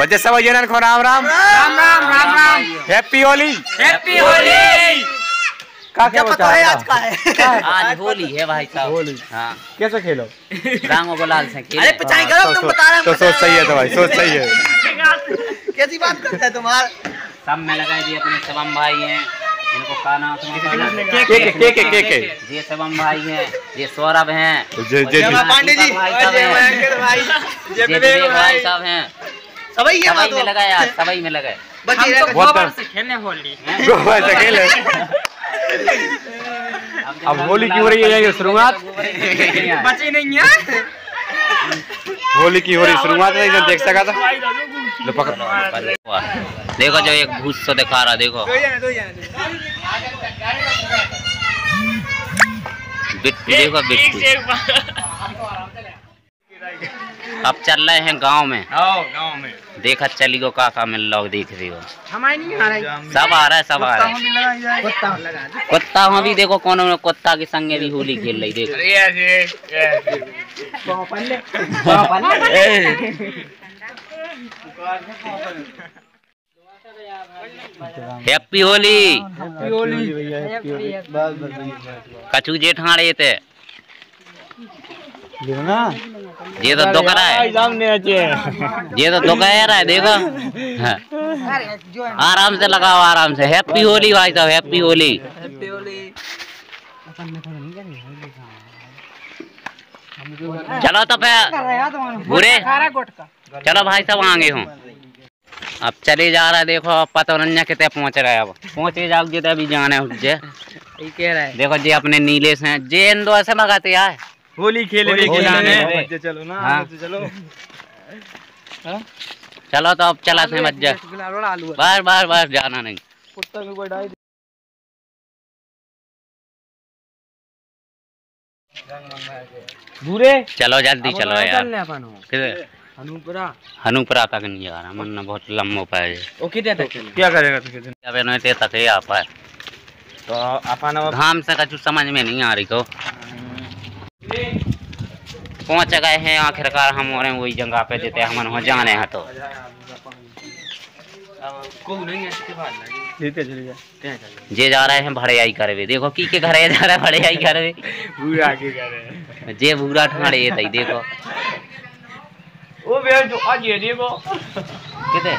बच्चे सब जनन को राम राम राम राम राम राम हैप्पी होली हैप्पी होली का क्या बता है आज का है। आज होली है भाई साहब। होली। हाँ। कैसे खेलो? रंग और गुलाल से खेले। अरे पिटाई करो तो- तुम तो- बता रहे तो सोच सही है तो भाई सोच सही है। कैसी बात करते हैं तुम्हार? सब में लगाए दिए अपने सबम भाई हैं। इनको का नाम तुम्हारा? के के के के के के। ये सबम भाई हैं ये सौरभ हैं। जे। जे जय पांडे जी। साहब हैं। भाई। ये विवेक भाई साहब हैं। सभी ये बात में लगाए आज सभी में बच्चे बहुत गए। तर- खेलने होली गोबर से खेले। अब होली की हो रही है ये शुरुआत? बचे नहीं है। होली की हो रही शुरुआत है इधर देख सका था। लो पकड़। देखो जो एक भूत सो दिखा रहा देखो। बिट्टू देखो बिट्टू। अब चल रहे हैं गाँव में। आओ गाँव में। देखा चली गो काका में लोग देख रही हो। हमारे नहीं आ रही। सब आ रहा है सब आ रहा है। कुत्ता। हम भी देखो कौन कुत्ता के संगे भी होली खेल रही देखो। अरे ऐसे ऐसे। हैप्पी होली। कछु जेठाड़े थे? ये तो दुख रहा है। ये तो है रहा है देखो हाँ। आराम से लगाओ आराम से। हैप्पी होली भाई साहब हैप्पी होली चलो तो फिर बुरे। चलो भाई साहब आगे हूँ। अब चले जा रहा है देखो अब पता नहीं कितने पहुँच रहा है अब। पहुँचे जाओ जितने अभी जाना है जे कह रहा है। देखो जी अपने नीले से हैं। जे दो ऐसे मंगाते यार होली खेले होली खिलाने चलो ना हाँ। चलो। चलो तो अब चला से मत जा। बार बार बार जाना नहीं। कुत्ता में कोई डाई बुरे? चलो जल्दी चलो यार। किधर? हनुपुरा हनुपुरा तक नहीं जा रहा मन बहुत लंबा पाए। ओ कितने तक क्या करेगा तू कितने अब इन्होंने ते तक ही आ पाए तो अपन घाम से कछु समझ में नहीं आ रही को पहुँच गए हैं आखिरकार हम और वही जगह पे देते हमन हो जाने हैं तो। को है जा क्या चले जे जा रहे हैं भड़े आई करवे। देखो की के घरे जा रहे भड़े आई करवे। बुरे आगे कर रहे हैं। जे भूरा ठाड़े ये तई देखो। ओ बे जो आज ये देखो। किते